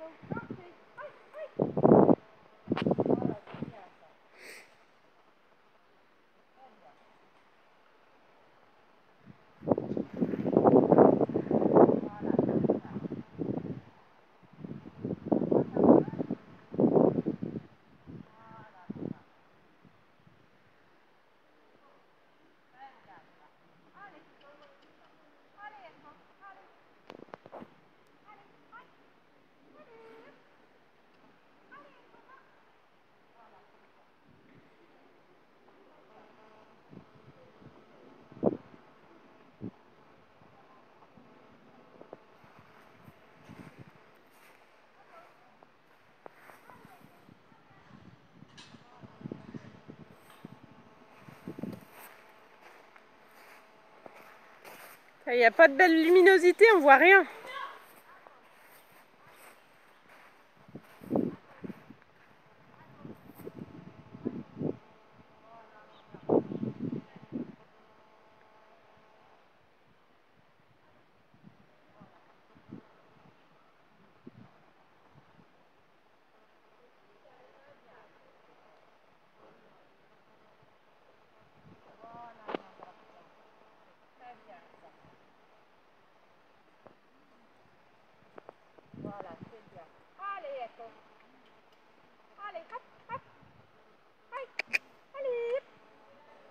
go. Stop, please. Hi, hi. Il n'y a pas de belle luminosité, on voit rien.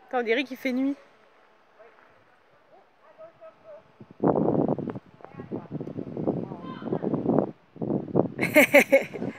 Attends, on dirait qu'il fait nuit.